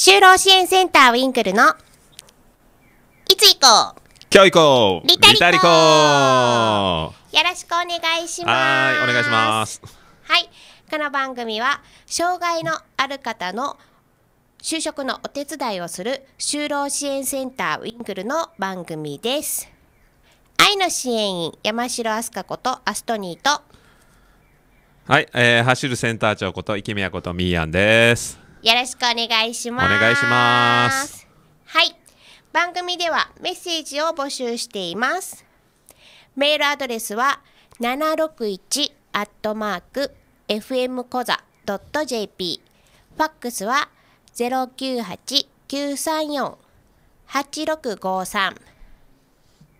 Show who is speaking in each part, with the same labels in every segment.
Speaker 1: 就労支援センターウィンクルのいつ行こ。う
Speaker 2: 今日行こう
Speaker 1: リタリコ。
Speaker 2: リコ
Speaker 1: よろしくお願いします。
Speaker 2: はいお願いします。
Speaker 1: はい。この番組は障害のある方の就職のお手伝いをする就労支援センターウィンクルの番組です。愛の支援員山城飛鳥ことアストニーと。
Speaker 2: はい、えー、走るセンター長こと池宮ことみーやんです
Speaker 1: よろしくお願いします。
Speaker 2: お願いします。
Speaker 1: はい。番組ではメッセージを募集しています。メールアドレスは761アットマーク fm コザ .jp ファックスは098-934-8653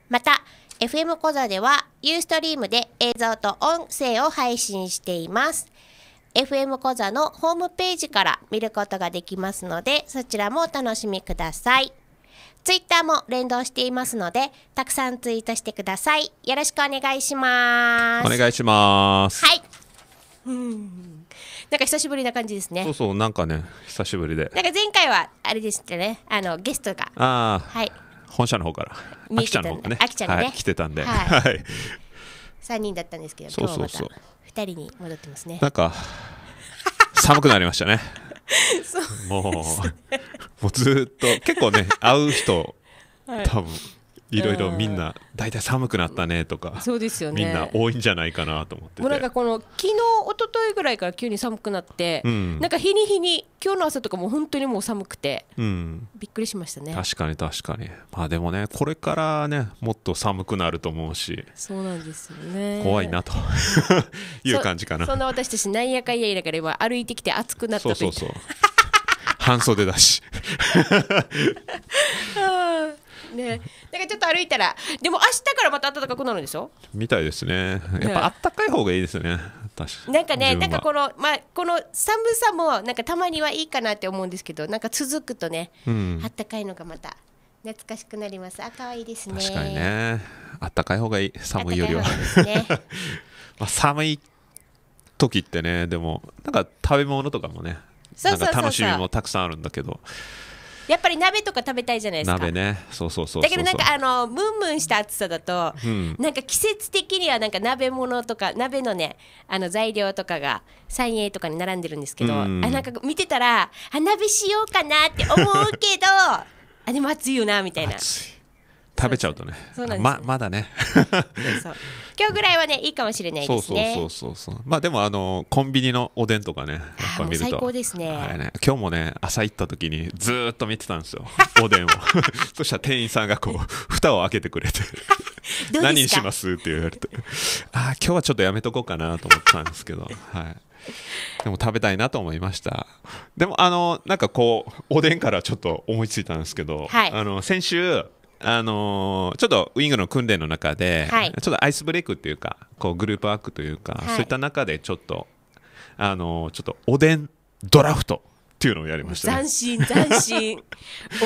Speaker 1: また FM コザではユーストリームで映像と音声を配信しています FM 講座のホームページから見ることができますのでそちらもお楽しみください。ツイッターも連動していますのでたくさんツイートしてください。よろしくお願いします。
Speaker 2: お願いします。
Speaker 1: はい。うん。なんか久しぶりな感じですね。
Speaker 2: そうそうなんかね久しぶりで。
Speaker 1: なんか前回はあれでしたね。あのゲストが。
Speaker 2: ああ
Speaker 1: はい。
Speaker 2: 本社の方から。
Speaker 1: 見えてたんで。
Speaker 2: ゃんの方がね
Speaker 1: あきちゃんがね。
Speaker 2: はい、来てたんで。
Speaker 1: は
Speaker 2: はい、
Speaker 1: 3人だったんですけど
Speaker 2: そうそうそう。
Speaker 1: 今日はまた2人に戻ってますね。
Speaker 2: なんか寒くなりましたね。もうもうずーっと結構ね会う人
Speaker 1: はい。
Speaker 2: 多分いろいろ
Speaker 1: うん。
Speaker 2: みんな大体寒くなったねとか
Speaker 1: そうですよね。
Speaker 2: みんな多いんじゃないかなと思ってて。
Speaker 1: もうなんかこの昨日一昨日ぐらいから急に寒くなって、
Speaker 2: うん。
Speaker 1: なんか日に日に今日の朝とかも本当にもう寒くて
Speaker 2: うん。
Speaker 1: びっくりしましたね。
Speaker 2: 確かに確かに。まあでもねこれからねもっと寒くなると思うし
Speaker 1: そうなんですよね。
Speaker 2: 怖いなと。いう感じかな。
Speaker 1: そそんな私たちなんやかんや言いながら今歩いてきて暑くなったと
Speaker 2: そうそうそう。半袖だし
Speaker 1: ね。なんかちょっと歩いたらでも明日からまた暖かくなるんでしょ？
Speaker 2: みたいですね。やっぱあったかい方がいいですよね。確か
Speaker 1: なんかねなんかこのまあこの寒さもなんかたまにはいいかなって思うんですけどなんか続くとね、
Speaker 2: うん。
Speaker 1: あったかいのがまた懐かしくなります。あ可愛いですね。
Speaker 2: 確かにね。あったかい方がいい。寒いよりは。
Speaker 1: ね。
Speaker 2: まあ寒い時ってねでもなんか食べ物とかもね楽しみもたくさんあるんだけど
Speaker 1: やっぱり鍋とか食べたいじゃないですか。
Speaker 2: 鍋ね。そうそうそう
Speaker 1: だけどなんかあのムンムンした暑さだと、
Speaker 2: うん。
Speaker 1: なんか季節的にはなんか鍋物とか鍋のねあの材料とかが 3A とかに並んでるんですけど、
Speaker 2: うん
Speaker 1: あなんか見てたらあ鍋しようかなって思うけど あでも暑いよなみたいな。
Speaker 2: 暑い食べちゃうとね。
Speaker 1: そうなんですよ。
Speaker 2: ままだね。
Speaker 1: そう。今日ぐらいはねいいかもしれない
Speaker 2: そうそう
Speaker 1: ですね。
Speaker 2: そうそうそうまあでもあのコンビニのおでんとかねやっぱ見ると。
Speaker 1: あーもう最高ですね。
Speaker 2: はいね。今日もね朝行った時にずーっと見てたんですよ。おでんを。そしたら店員さんがこう蓋を開けてくれて。
Speaker 1: どうですか？
Speaker 2: 何にしますって言われて。ああ今日はちょっとやめとこうかなと思ってたんですけど。はい。でも食べたいなと思いました。でもあのなんかこうおでんからちょっと思いついたんですけど、
Speaker 1: はい。
Speaker 2: あの先週あのーちょっとウィングの訓練の中で、
Speaker 1: はい。
Speaker 2: ちょっとアイスブレイクっていうかこうグループワークというか、
Speaker 1: はい。
Speaker 2: そういった中でちょっとあのーちょっとおでんドラフトっていうのをやりましたね。
Speaker 1: 斬新 斬新。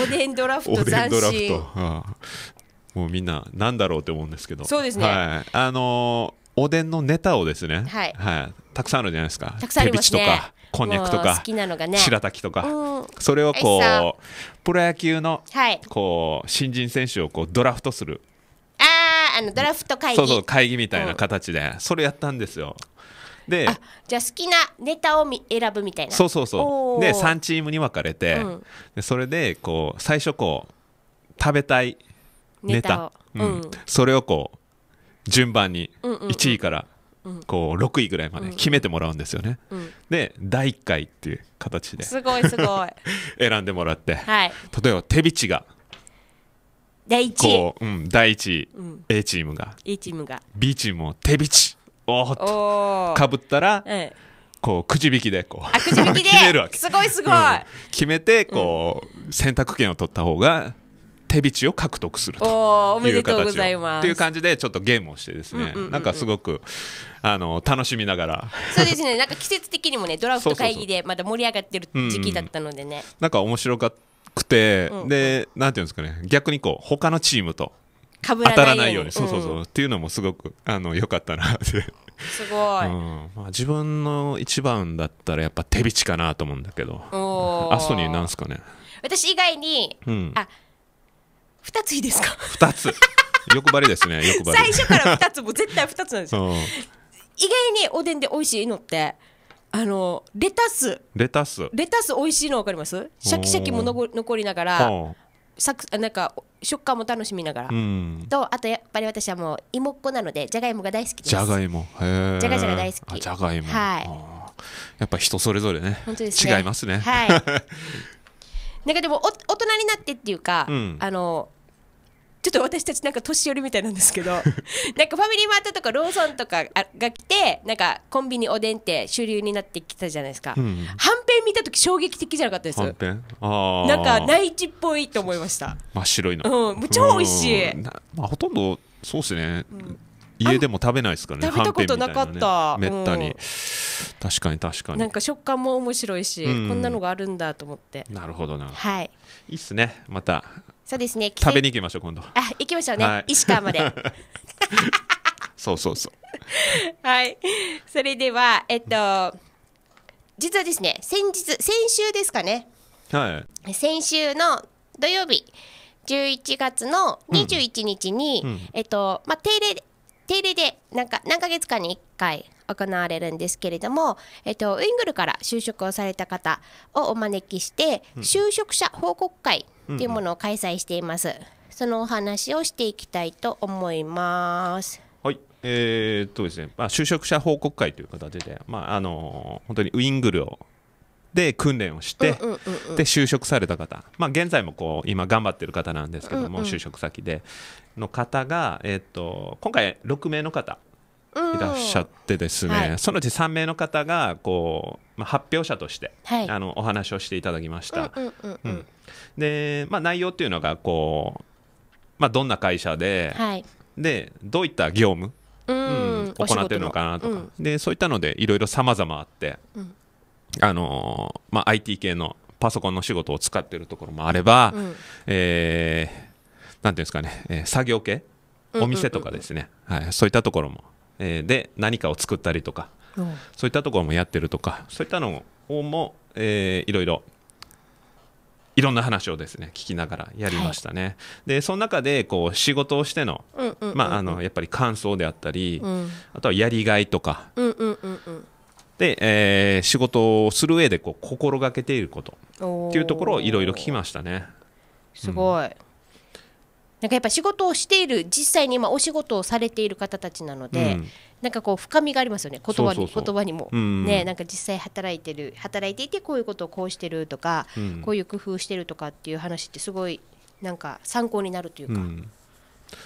Speaker 1: おでんドラフト斬新。
Speaker 2: ト、ああもうみんななんだろうって思うんですけど。
Speaker 1: そうですね。
Speaker 2: はい、あのーおでんのネタをですね、
Speaker 1: はい。
Speaker 2: たくさんあるじゃないですか。
Speaker 1: たくさんありますね。
Speaker 2: 手びちとかこんにゃくとか
Speaker 1: 好きなのがね。
Speaker 2: 白滝とか、
Speaker 1: うん。
Speaker 2: それをこうプロ野球の
Speaker 1: はい。
Speaker 2: こう新人選手をこうドラフトする。
Speaker 1: あーあのドラフト会議。
Speaker 2: そうそう会議みたいな形で、それやったんですよ。で
Speaker 1: あじゃあ好きなネタをみ選ぶみたいな。
Speaker 2: そうそうそう。で
Speaker 1: おー。
Speaker 2: 3チームに分かれて、
Speaker 1: うん。
Speaker 2: でそれでこう最初こう食べたいネタ。うん。それをこう順番に
Speaker 1: うんうんうん。
Speaker 2: 1位からこう6位ぐらいまで決めてもらうんですよね、
Speaker 1: うん。
Speaker 2: で第1回っていう形です
Speaker 1: ごいすごい。
Speaker 2: 選んでもらって
Speaker 1: はい。
Speaker 2: 例えば手びちが
Speaker 1: 第一位。
Speaker 2: こう、うん、第1位、
Speaker 1: うん。
Speaker 2: A チームが
Speaker 1: A チームが。
Speaker 2: B チームも手びちお
Speaker 1: おお
Speaker 2: かぶったら
Speaker 1: うん。
Speaker 2: こうくじ引きでこう
Speaker 1: あくじ引きで。
Speaker 2: 決めるわけ。
Speaker 1: すごいすごい、
Speaker 2: うん。決めてこう、選択権を取った方が手びちを獲得すると
Speaker 1: おおおめ
Speaker 2: いう形を
Speaker 1: でとうございます。
Speaker 2: っていう感じでちょっとゲームをしてですね、なんかすごくあの楽しみながら。
Speaker 1: そうですね。なんか季節的にもね ドラフト会議でまだ盛り上がってる時期だったのでね、
Speaker 2: なんか面白くて、
Speaker 1: うんうん。
Speaker 2: でなんていうんですかね。逆にこう他のチームと当た
Speaker 1: らないように。
Speaker 2: うにそうそうそう、
Speaker 1: ん
Speaker 2: っていうのもすごくあの良かったなって、
Speaker 1: すごい、
Speaker 2: うん。まあ、自分の一番だったらやっぱ手びちかなと思うんだけど。
Speaker 1: おおー。
Speaker 2: アストニーなんすかね。
Speaker 1: 私以外に
Speaker 2: うん。
Speaker 1: あ2ついいですか
Speaker 2: ？2つ。欲張りですね 欲張り。
Speaker 1: 最初から2つも絶対2つなんですよ。
Speaker 2: うん。
Speaker 1: 意外におでんで美味しいのってあのレタス。
Speaker 2: レタス。
Speaker 1: レタス美味しいの分かります？シャキシャキものご残りながら
Speaker 2: は
Speaker 1: サクあなんか食感も楽しみながら、
Speaker 2: あうん。
Speaker 1: とあとやっぱり私はもう芋っ子なのでじゃがいもが大好きです。
Speaker 2: じゃがいも
Speaker 1: じゃがじゃが大好き。
Speaker 2: あじゃがいも
Speaker 1: はい。
Speaker 2: やっぱ人それぞれね。
Speaker 1: 本当ですね。
Speaker 2: 違いますね。
Speaker 1: はい なんかでもお大人になってっていうか、
Speaker 2: うん。
Speaker 1: あのちょっと私たちなんか年寄りみたいなんですけど なんかファミリーマートとかローソンとかあが来てなんかコンビニおでんって主流になってきたじゃないですか、
Speaker 2: うん。
Speaker 1: はんぺん見た時衝撃的じゃなかったです。
Speaker 2: はんぺんああ
Speaker 1: なんか内地っぽいと思いました。
Speaker 2: 真っ白いの
Speaker 1: うん超美味しい。
Speaker 2: まあほとんどそうですね家でも食べないですからね
Speaker 1: 食べたことなかった
Speaker 2: ね。
Speaker 1: うん
Speaker 2: めったに。確かに確かに。
Speaker 1: なんか食感も面白いし、
Speaker 2: うん。
Speaker 1: こんなのがあるんだと思って。
Speaker 2: なるほどな。
Speaker 1: はい。
Speaker 2: いいっすねまた。
Speaker 1: そうですね
Speaker 2: 食べ
Speaker 1: に
Speaker 2: に行きましょう今度。
Speaker 1: あ行きましょうね、
Speaker 2: はい。
Speaker 1: 石川まで。
Speaker 2: そうそうそう。
Speaker 1: はい。それでは、えっと、実はですね、先日、先週ですかね、
Speaker 2: はい。
Speaker 1: 先週の土曜日、11月の21日に、
Speaker 2: うん。
Speaker 1: えっと、まあ、定例で、定例で、なんか、何ヶ月間に1回行われるんですけれども、えっと、ウイングルから就職をされた方をお招きして、就職者報告会っていうものを開催しています。そのお話をしていきたいと思います。
Speaker 2: はい、えーっとですね、まあ、就職者報告会という形で、まああの本当にウイングルをで訓練をして、
Speaker 1: うんうんうん
Speaker 2: で就職された方、まあ、現在もこう今頑張ってる方なんですけども、
Speaker 1: うんうん。
Speaker 2: 就職先で。の方が、えーっと今回6名の方
Speaker 1: うん。
Speaker 2: いらっしゃってですね、
Speaker 1: はい。
Speaker 2: そのうち3名の方がこう、まあ、発表者として、
Speaker 1: はい。
Speaker 2: あのお話をしていただきました。
Speaker 1: うんうんうんう
Speaker 2: うん。んで、まあ、内容っていうのがこう、まあ、どんな会社で、
Speaker 1: はい。
Speaker 2: でどういった業務
Speaker 1: う
Speaker 2: うん
Speaker 1: ん、
Speaker 2: 行ってるのかなとか、
Speaker 1: うん。
Speaker 2: でそういったのでいろいろ様々あって、
Speaker 1: うん
Speaker 2: あのーまあ、IT 系のパソコンの仕事を使ってるところもあれば、
Speaker 1: うん。
Speaker 2: えーなんていうんですかね、えー作業系？お店とかですね、はい、そういったところも、えーで何かを作ったりとか。
Speaker 1: うん。
Speaker 2: そういったところもやってるとか。そういったのをも、えーいろいろいろんな話をですね聞きながらやりましたね、でその中でこう仕事をしての,、やっぱり感想であったり、
Speaker 1: うん。
Speaker 2: あとはやりがいとか。
Speaker 1: うんうんうんうん
Speaker 2: で、えー仕事をする上でこう心がけていること。っていうところをいろいろ聞きましたね。
Speaker 1: すごい、なんかやっぱ仕事をしている実際に今お仕事をされている方たちなので、
Speaker 2: うん。
Speaker 1: なんかこう深みがありますよね。言葉に言葉にも、
Speaker 2: うん。
Speaker 1: ねなんか実際働いてる働いていてこういうことをこうしてるとか、
Speaker 2: うん。
Speaker 1: こういう工夫してるとかっていう話ってすごいなんか参考になるというか、
Speaker 2: うん。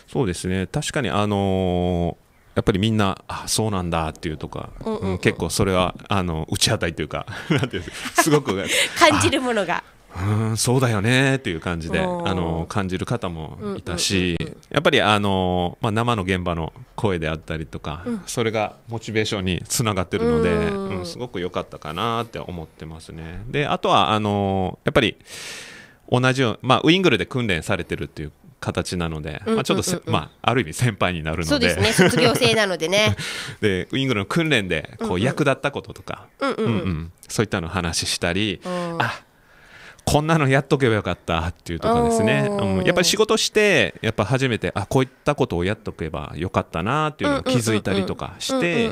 Speaker 2: そうですね。確かにあのーやっぱりみんなあそうなんだっていうとか、
Speaker 1: うんうんうん。
Speaker 2: うん結構それはあの打ち当たりというか なんていうんですごく
Speaker 1: 感じるものが。
Speaker 2: うーんそうだよねっていう感じであの感じる方もいた
Speaker 1: うん
Speaker 2: し
Speaker 1: うんうん。
Speaker 2: やっぱりあの、まあ、生の現場の声であったりとか、それがモチベーションにつながってるので、
Speaker 1: うん。
Speaker 2: うんすごく良かったかなって思ってますね。であとはあのやっぱり同じよう、まあ、ウイングルで訓練されてるっていう形なので、
Speaker 1: うん
Speaker 2: まあ、ちょっとまあ、ある意味先輩になる
Speaker 1: そう
Speaker 2: ので
Speaker 1: ですね卒業生なのでね。
Speaker 2: でウイングルの訓練でこう役立ったこととか、
Speaker 1: うんうん
Speaker 2: うん。うんそういったのを話したり、
Speaker 1: うん。
Speaker 2: あこんなのやっとけばよかったっていうとかですね、うん。やっぱり仕事してやっぱ初めてあこういったことをやっとけばよかったなっていうのを気づいたりとかして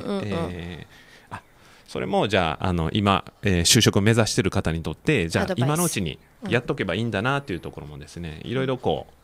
Speaker 2: それもじゃああの今、えー就職を目指している方にとってじゃあ今のうちにやっとけばいいんだなっていうところもですねいろいろこう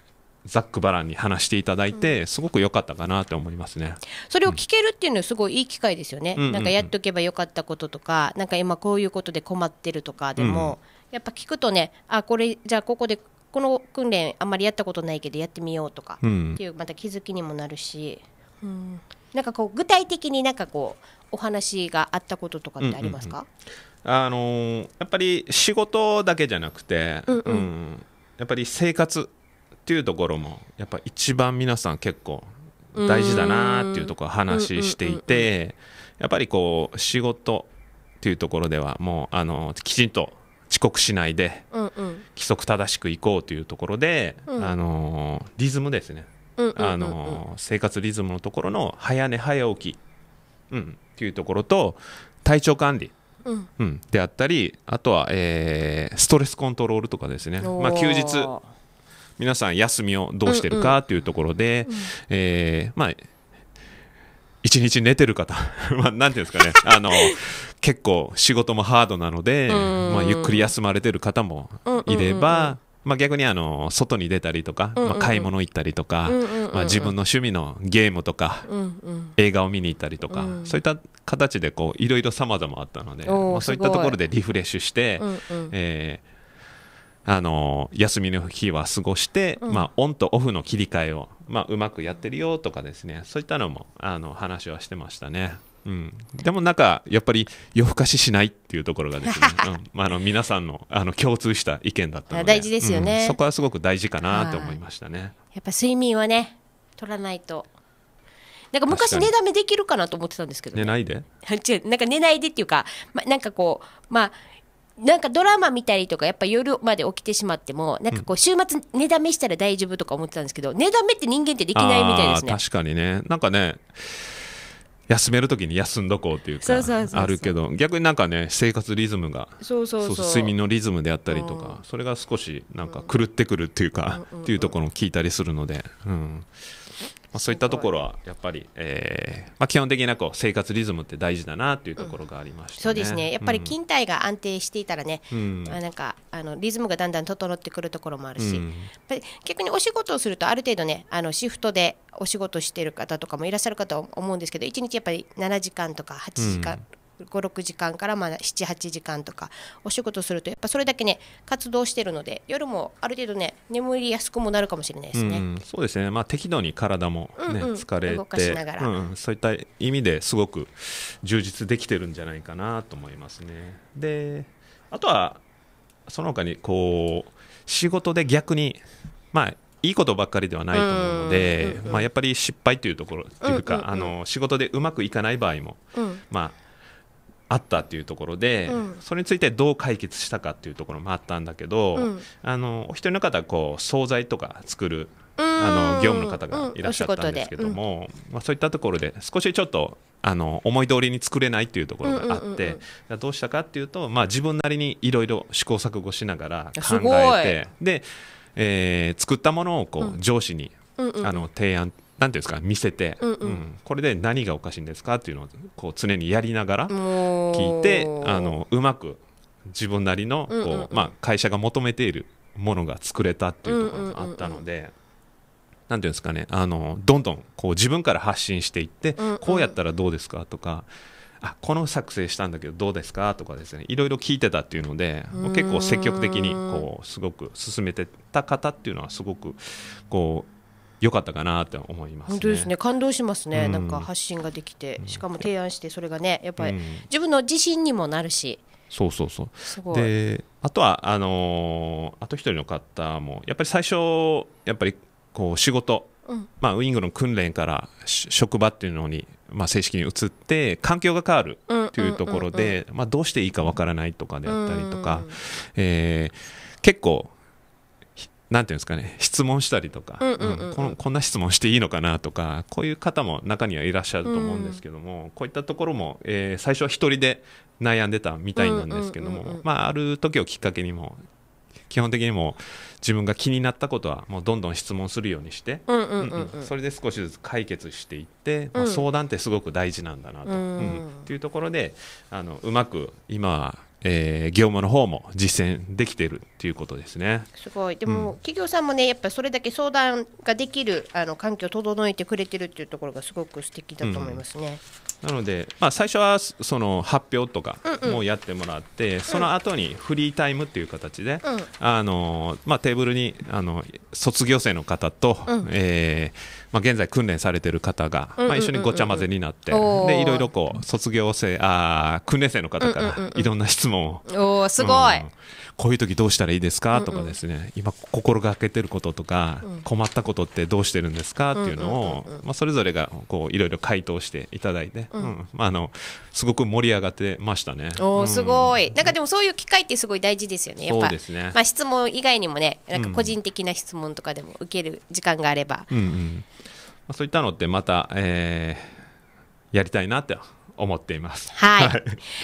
Speaker 2: ざっくばらんに話していただいてすごく良かったかなと思いますね。
Speaker 1: それを聞けるっていうのはすごいいい機会ですよね、
Speaker 2: うんうんうん。
Speaker 1: なんかやっとけばよかったこととか、なんか今こういうことで困ってるとかでも、やっぱ聞くとね、あこれ、じゃあここでこの訓練、あんまりやったことないけどやってみようとか、
Speaker 2: うん。
Speaker 1: っていうまた気づきにもなるし、うん。なんかこう具体的になんかこうお話があったこととかってありますか、
Speaker 2: あのーやっぱり仕事だけじゃなくて、
Speaker 1: うんうん。
Speaker 2: うん。やっぱり生活っていうところもやっぱ一番皆さん結構大事だなっていうところを話していてやっぱりこう仕事っていうところではもうあのきちんと遅刻しないで規則正しく行こうというところで、
Speaker 1: うん。
Speaker 2: あのーリズムですね、あのー生活リズムのところの早寝早起き、うん、っていうところと体調管理。
Speaker 1: うん。
Speaker 2: うん、であったりあとは、えーストレスコントロールとかですね、まあ、休日皆さん休みをどうしてるかっていうところで、えーまあ一日寝てる方 まあなんていうんですかね。あの結構仕事もハードなので、
Speaker 1: うん。
Speaker 2: まあ、ゆっくり休まれてる方もいれば、まあ、逆にあの外に出たりとか、まあ、買い物行ったりとか、
Speaker 1: うんうんうんうん。
Speaker 2: まあ、自分の趣味のゲームとか、
Speaker 1: うんうん。
Speaker 2: 映画を見に行ったりとか、
Speaker 1: うん。
Speaker 2: そういった形でこういろいろ様々あったので、まあ、そういったところでリフレッシュして、
Speaker 1: うんうん。
Speaker 2: えーあの休みの日は過ごして、
Speaker 1: うん。
Speaker 2: まあ、オンとオフの切り替えを、まあ、うまくやってるよとかですね。そういったのもあの話はしてましたね。うん、でもなんかやっぱり夜更かししないっていうところがですね、うん。まあ、あの皆さんのあの共通した意見だったので
Speaker 1: 大事ですよね。
Speaker 2: うん。そこはすごく大事かなと思いましたね。
Speaker 1: やっぱ睡眠はね取らないと。なんか昔寝だめできるかなと思ってたんですけど、ね、
Speaker 2: 寝ないで？
Speaker 1: なんか寝ないでっていうか、ま、なんかこうまあなんかドラマ見たりとかやっぱ夜まで起きてしまってもなんかこう週末寝だめしたら大丈夫とか思ってたんですけど寝だめって人間ってできないみたいですね。
Speaker 2: 確かにね。なんかね休めるときに休んどこうっていうかあるけど逆になんかね生活リズムが
Speaker 1: そうそう
Speaker 2: 睡眠のリズムであったりとか、それが少しなんか狂ってくるっていうか、っていうところを聞いたりするので、うんまあ、そういったところはやっぱり、えーまあ、基本的なこう生活リズムって大事だなっていうところがありましたね。
Speaker 1: そうですね。やっぱり筋体が安定していたらね、
Speaker 2: うん。
Speaker 1: まあなんかあのリズムがだんだん整ってくるところもあるし、
Speaker 2: うん。
Speaker 1: 逆にお仕事をするとある程度ねあのシフトでお仕事してる方とかもいらっしゃるかと思うんですけど1日やっぱり7時間とか8時間、56時間からまあ78時間とかお仕事するとやっぱそれだけね活動してるので夜もある程度ね眠りやすくもなるかもしれないですね。
Speaker 2: うん、そうですね、まあ、適度に体も、ね
Speaker 1: うんうん
Speaker 2: 疲れ
Speaker 1: 動かしてながら。
Speaker 2: うんうんそういった意味ですごく充実できてるんじゃないかなと思いますね。であとはその他にこう仕事で逆に、まあ、いいことばっかりではないと思うので、まあ、やっぱり失敗というところっていうか、あの仕事でうまくいかない場合も、
Speaker 1: うん。
Speaker 2: まあ、あったっていうところで、
Speaker 1: うん。
Speaker 2: それについてどう解決したかっていうところもあったんだけど、
Speaker 1: うん。
Speaker 2: あのお一人の方はこう惣菜とか作る
Speaker 1: うん。
Speaker 2: あの業務の方がいらっしゃったんですけど
Speaker 1: うん。
Speaker 2: まあ、そういったところで少しちょっとあの思い通りに作れないっていうところがあって、どうしたかっていうと、まあ、自分なりにいろいろ試行錯誤しながら考えてで、えー作ったものをこう上司に、あの提案なんていうんですか見せて、
Speaker 1: うんうん。
Speaker 2: うん。これで何がおかしいんですかっていうのをこう常にやりながら聞いてあのうまく自分なりのこう、
Speaker 1: うんうん。うん
Speaker 2: まあ、会社が求めているものが作れたっていうところがあったので。なんていうんですかねあのどんどんこう自分から発信していって、
Speaker 1: うんうん。
Speaker 2: こうやったらどうですかとかあこの作成したんだけどどうですかとかですねいろいろ聞いてたっていうので結構積極的にこうすごく進めてた方っていうのはすごくこう良かったかなと思いますね。
Speaker 1: 本当ですね。感動しますね、
Speaker 2: うん。
Speaker 1: なんか発信ができて。しかも提案してそれがねやっぱり
Speaker 2: うん。
Speaker 1: 自分の自信にもなるし。
Speaker 2: そうそうそう。であとはあのーあと一人の方もやっぱり最初やっぱりこう仕事、
Speaker 1: うん。
Speaker 2: まあ、ウイングの訓練からし職場っていうのに、まあ、正式に移って環境が変わるというところで、まあ、どうしていいかわからないとかであったりとか、えー結構ひなんていうんですかね質問したりとか、
Speaker 1: うんうんうんうん。
Speaker 2: うんこのこんな質問していいのかなとかこういう方も中にはいらっしゃると思うんですけども、こういったところも、えー最初は一人で悩んでたみたいなんですけども、
Speaker 1: うんうんうんうん。
Speaker 2: まあ、ある時をきっかけにも基本的にもう自分が気になったことはもうどんどん質問するようにして、
Speaker 1: うんうんうん
Speaker 2: うん。うんそれで少しずつ解決していって、まあ
Speaker 1: うん
Speaker 2: 相談ってすごく大事なんだなと、
Speaker 1: うん。
Speaker 2: うん。っていうところであのうまく今は、えー業務の方も実践できているっていうことですね。
Speaker 1: すごいでも、企業さんもねやっぱりそれだけ相談ができるあの環境を整えてくれてるっていうところがすごく素敵だと思いますね。
Speaker 2: なので、まあ、最初はその発表とかもやってもらって、その後にフリータイムっていう形で、
Speaker 1: うん。
Speaker 2: あのまあ、テーブルにあの卒業生の方と、
Speaker 1: うん。
Speaker 2: えーまあ、現在訓練されてる方が、
Speaker 1: うんうんうんうん
Speaker 2: まあ、一緒にごちゃ混ぜになって、でいろいろこう卒業生あー訓練生の方か
Speaker 1: うんうんうんうん
Speaker 2: らいろんな質問を。
Speaker 1: おーすごい、
Speaker 2: うんこういう時どうしたらいいですか？とかですね、今心がけてることとか、困ったことってどうしてるんですか？っていうのを、まあ、それぞれがこういろいろ回答していただいて、うん。まあ、あのすごく盛り上がってましたね。
Speaker 1: おーすご
Speaker 2: い、
Speaker 1: い、なんかでもそういう機会ってすごい大事ですよね。やっぱ
Speaker 2: そうですね。
Speaker 1: まあ、質問以外にもねなんか個人的な質問とかでも受ける時間があれば、
Speaker 2: うんうん。まあ、そういったのってまた、えーやりたいなって思っています。
Speaker 1: はい、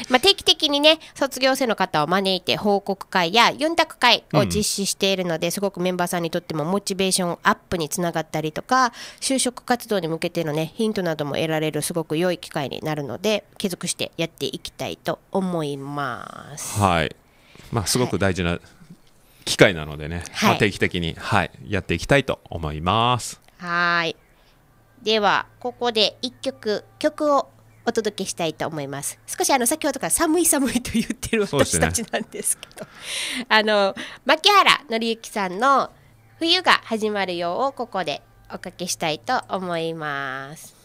Speaker 1: まあ、定期的にね卒業生の方を招いて報告会やユンタク会を実施しているので、すごくメンバーさんにとってもモチベーションアップにつながったりとか就職活動に向けてのねヒントなども得られるすごく良い機会になるので継続してやっていきたいと思います。
Speaker 2: はい。まあすごく大事な機会なのでね、
Speaker 1: はい
Speaker 2: まあ定期的にはいやっていきたいと思います。
Speaker 1: はいではここで1曲曲をお届けしたいと思います。少しあの先ほどから寒い寒いと言ってる私たちなんですけど、あの牧原紀之さんの「冬が始まるよ」をここでおかけしたいと思います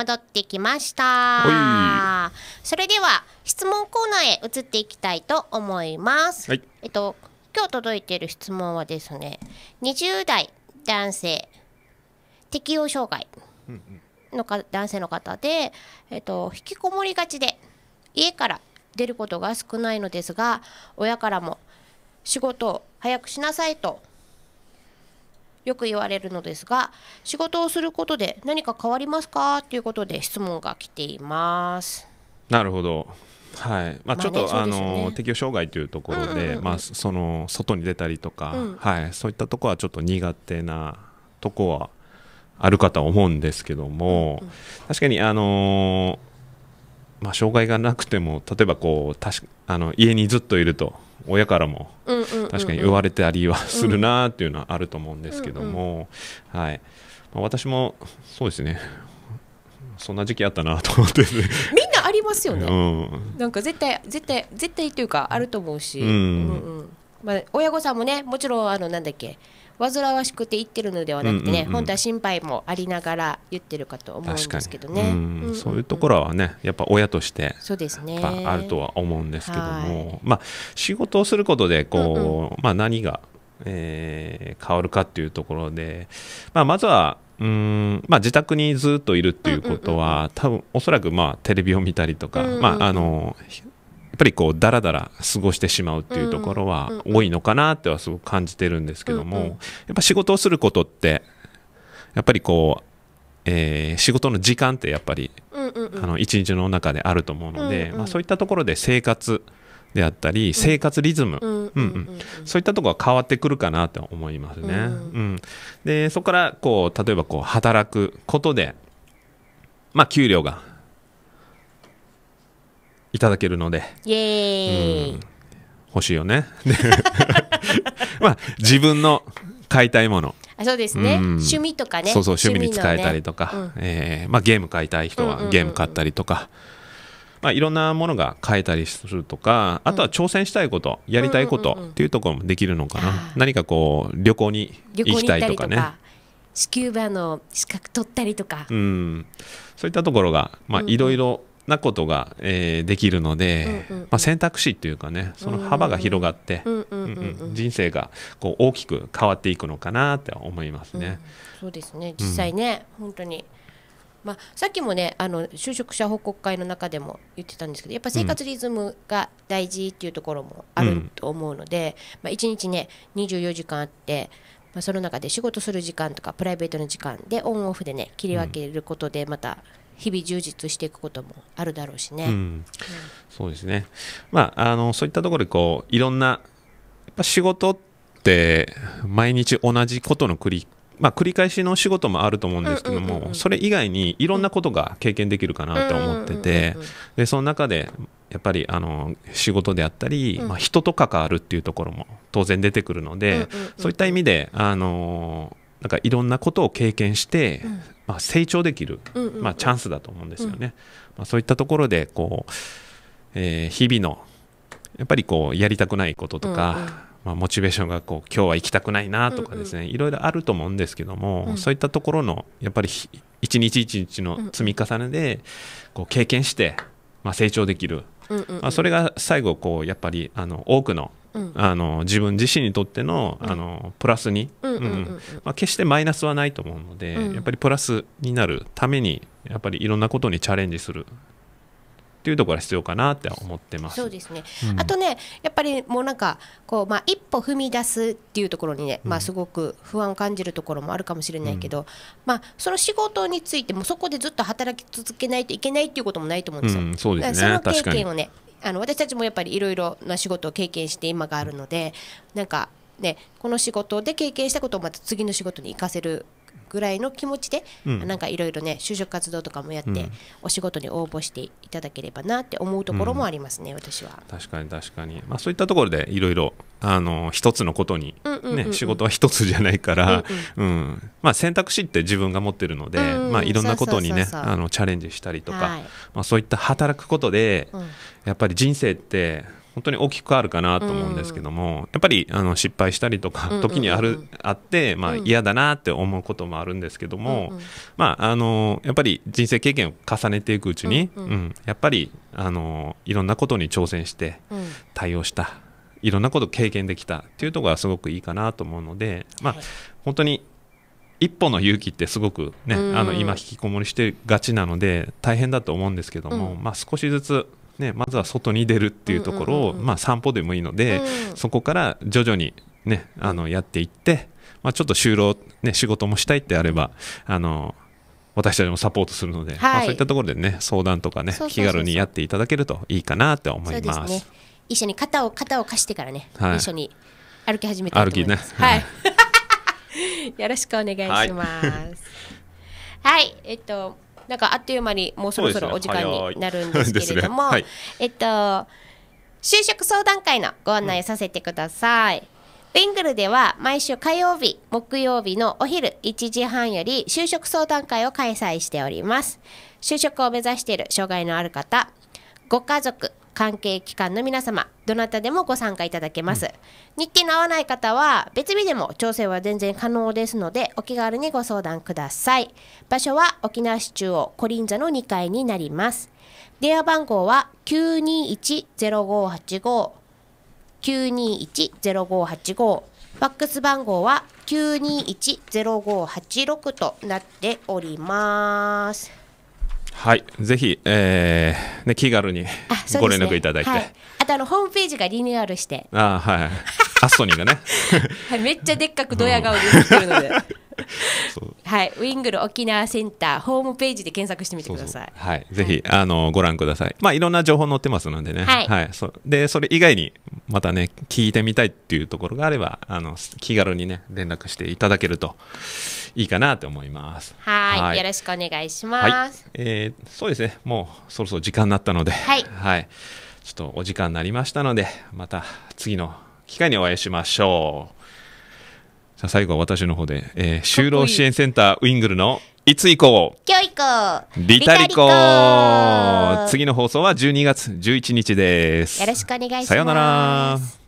Speaker 1: 戻ってきました。それでは質問コーナーへ移っていきたいと思います、
Speaker 2: はい。
Speaker 1: えっと今日届いている質問はですね20代男性適応障害のか男性の方で、えっと、引きこもりがちで家から出ることが少ないのですが親からも仕事を早くしなさいとよく言われるのですが仕事をすることで何か変わりますか？ということで質問が来ています。
Speaker 2: なるほど。はい。まあ、
Speaker 1: まあね
Speaker 2: ちょっと、あ
Speaker 1: そうですよね。
Speaker 2: の適応障害というところで、
Speaker 1: うんうんうん。
Speaker 2: まあ、その外に出たりとか、
Speaker 1: うん。
Speaker 2: はい、そういったところはちょっと苦手なとこはあるかとは思うんですけども、確かに、あのーまあ、障害がなくても例えばこう確かあの家にずっといると親からも
Speaker 1: うんうんうんうん。
Speaker 2: 確かに言われたりはするなっていうのはあると思うんですけども、はい。まあ、私もそうですね。そんな時期あったなと思って、ね
Speaker 1: みんなありますよね。
Speaker 2: うん、
Speaker 1: なんか絶対絶対絶対っていうかあると思うし、
Speaker 2: うん
Speaker 1: うん。まあ、親御さんもねもちろんあのなんだっけ煩わしくて言ってるのではなくてね、
Speaker 2: うんうんうん。
Speaker 1: 本当は心配もありながら言ってるかと思うんですけどね、
Speaker 2: うん
Speaker 1: んん。
Speaker 2: そういうところはねやっぱ親として
Speaker 1: そうですね。
Speaker 2: あるとは思うんですけども、
Speaker 1: はい。
Speaker 2: まあ、仕事をすることでこう、
Speaker 1: うん
Speaker 2: まあ、何が、えー変わるかっていうところで、まあ、まずはうーんまあ、自宅にずっといるっていうことは、多分おそらくまあテレビを見たりとか、
Speaker 1: うんうんうん。
Speaker 2: まあ、あのぱりこうだらだら過ごしてしまうっていうところは多いのかなってはすごく感じてるんですけども、やっぱ仕事をすることってやっぱりこう、えー仕事の時間ってやっぱり一日の中であると思うので、まあ、そういったところで生活であったり生活リズム、そういったところが変わってくるかなと思いますね。
Speaker 1: うん。
Speaker 2: うん。でそこからこう例えばこう働くことで、まあ、給料がいただけるので。
Speaker 1: イエーイ、
Speaker 2: うん。欲しいよね。で まあ、自分の買いたいもの。
Speaker 1: あそうですね、
Speaker 2: うん。
Speaker 1: 趣味とかね。
Speaker 2: そうそう趣味に
Speaker 1: の
Speaker 2: 使えたりとか、えーまあ、ゲーム買いたい人は
Speaker 1: うんうんうんうん。
Speaker 2: ゲーム買ったりとか、まあ、いろんなものが買えたりするとかあとは挑戦したいこと、やりたいこと
Speaker 1: うんうんうん
Speaker 2: っていうところもできるのかな、
Speaker 1: あー。
Speaker 2: 何かこう旅行に行き
Speaker 1: 旅行に行った
Speaker 2: たいとか。ね
Speaker 1: スキューバの資格取ったりとか、
Speaker 2: うん、そういったところが、まあ、
Speaker 1: うんうん。
Speaker 2: いろいろなことが、えーできるので、
Speaker 1: うんうんうん。
Speaker 2: まあ、選択肢っていうかねその幅が広がって、
Speaker 1: うんうんうんうん
Speaker 2: うん。うん人生がこう大きく変わっていくのかなって思いますね。
Speaker 1: そうですね。実際ね、本当に、まあ、さっきもねあの就職者報告会の中でも言ってたんですけどやっぱ生活リズムが大事っていうところもあると思うので、まあ、1日ね24時間あって、まあ、その中で仕事する時間とかプライベートの時間でオンオフでね切り分けることでまた日々充実していくこともあるだろうしね。
Speaker 2: うん、そうですね、まあ、あのそういったところでこういろんなやっぱ仕事って毎日同じことの繰り,、まあ、繰り返しの仕事もあると思うんですけども、
Speaker 1: うんうんうんうん。
Speaker 2: それ以外にいろんなことが経験できるかなと思って
Speaker 1: うんうん
Speaker 2: て
Speaker 1: うんうん。
Speaker 2: でその中でやっぱりあの仕事であったり、
Speaker 1: うん。
Speaker 2: まあ、人と関わるっていうところも当然出てくるので、
Speaker 1: うんうんうん。
Speaker 2: そういった意味であのなんかいろんなことを経験して、まあ、成長できる、
Speaker 1: うんうんうん。
Speaker 2: まあ、チャンスだと思うんですよね。まあ、そういったところでこう、えー日々のやっぱりこうやりたくないこととか、
Speaker 1: うんうん。
Speaker 2: まあ、モチベーションがこう今日は行きたくないなとかですね、いろいろあると思うんですけども、
Speaker 1: うん。
Speaker 2: そういったところのやっぱりひ一日一日の積み重ねでこう経験して、まあ、成長できる、
Speaker 1: うんうんうん。
Speaker 2: まあ、それが最後こうやっぱりあの多くの
Speaker 1: うん
Speaker 2: あの自分自身にとっての,、あのプラスに、決してマイナスはないと思うので、
Speaker 1: うん。
Speaker 2: やっぱりプラスになるためにやっぱりいろんなことにチャレンジする。っていうところが必要かなって思ってます。
Speaker 1: そうですね、
Speaker 2: うん。
Speaker 1: あとねやっぱりもうなんかこう、まあ、一歩踏み出すっていうところにね、まあ、すごく不安を感じるところもあるかもしれないけど、まあ、その仕事についてもそこでずっと働き続けないといけないっていうこともないと思うんですよ。
Speaker 2: うん、そうですね。
Speaker 1: その経験をねあの私たちもやっぱりいろいろな仕事を経験して今があるのでなんかねこの仕事で経験したことをまた次の仕事に生かせるぐらいの気持ちで、
Speaker 2: うん。
Speaker 1: なんかいろいろね就職活動とかもやって、
Speaker 2: うん。
Speaker 1: お仕事に応募していただければなって思うところもありますね、私は。
Speaker 2: 確かに確かに、まあ、そういったところでいろいろあの一つのことに、
Speaker 1: うんうんうんうん。
Speaker 2: ね、仕事は一つじゃないから、うんまあ、選択肢って自分が持ってるので、
Speaker 1: うんうん。
Speaker 2: まあ、いろんなことにねチャレンジしたりとか、
Speaker 1: はい。
Speaker 2: まあ、そういった働くことで、
Speaker 1: うん。
Speaker 2: やっぱり人生って本当に大きく変わるかなと思うんですけども、やっぱりあの失敗したりとか、
Speaker 1: うんうんうん。
Speaker 2: 時にあるあって、まあ、
Speaker 1: うん。
Speaker 2: 嫌だなって思うこともあるんですけども、
Speaker 1: うんうん。
Speaker 2: まあ、あのやっぱり人生経験を重ねていくうちに、
Speaker 1: う
Speaker 2: うん。ん。やっぱりあのいろんなことに挑戦して
Speaker 1: うん。
Speaker 2: 対応したいろんなことを経験できたっていうところがすごくいいかなと思うので、まあ
Speaker 1: はい。
Speaker 2: 本当に一歩の勇気ってすごくね、
Speaker 1: うん
Speaker 2: あの今引きこもりしてがちなので大変だと思うんですけども、
Speaker 1: うん。
Speaker 2: まあ、少しずつ、ね、まずは外に出るっていうところを、まあ、散歩でもいいので、
Speaker 1: うん。
Speaker 2: そこから徐々に、ね、あのやっていって、まあ、ちょっと就労、ね、仕事もしたいってあればあの私たちもサポートするので、
Speaker 1: はい。
Speaker 2: まあ、そういったところでね相談とかね気軽にやっていただけるといいかなって思います。
Speaker 1: ね。一緒に肩を肩を貸してからね、
Speaker 2: はい。
Speaker 1: 一緒に歩き始めたいと思います。
Speaker 2: 歩きね。
Speaker 1: はい。よろしくお願いします。はい、えっとなんかあっという間にもうそろそろお時間になるんですけれども、
Speaker 2: ねはい。
Speaker 1: えっと就職相談会のご案内させてください、ウィングルでは毎週火曜日、木曜日のお昼1時半より就職相談会を開催しております。就職を目指している障害のある方、ご家族、関係機関の皆様、どなたでもご参加いただけます。日程の合わない方は別日でも調整は全然可能ですので、お気軽にご相談ください。場所は沖縄市中央コリン座の2階になります。電話番号は921-0585 921-0585ファックス番号は921-0586となっております。
Speaker 2: はい、ぜひ、えーね、気軽にご連絡いただいて、
Speaker 1: はい、あとあのホームページがリニューアルして、
Speaker 2: あーはい、アストニーがね、
Speaker 1: はい、めっちゃでっかくドヤ顔で映ってるので、はい、ウィングル沖縄センターホームページで検索してみてください。
Speaker 2: はい、ぜひ、あのご覧ください。まあいろんな情報載ってますのでね、
Speaker 1: はい。
Speaker 2: そうでそれ以外にまたね聞いてみたいっていうところがあれば、あの気軽にね連絡していただけるといいかなと思います。
Speaker 1: はいよろしくお願いします。
Speaker 2: はい、えーそうですね、もうそろそろ時間になったので、
Speaker 1: はい
Speaker 2: ちょっとお時間になりましたので、また次の機会にお会いしましょう。じゃあ最後は私の方で、えー就労支援センターウィングルのいつ以降
Speaker 1: 教育
Speaker 2: リタリコ
Speaker 1: リタリコ
Speaker 2: 次の放送は12月11日です。
Speaker 1: よろしくお願いします。
Speaker 2: さようなら。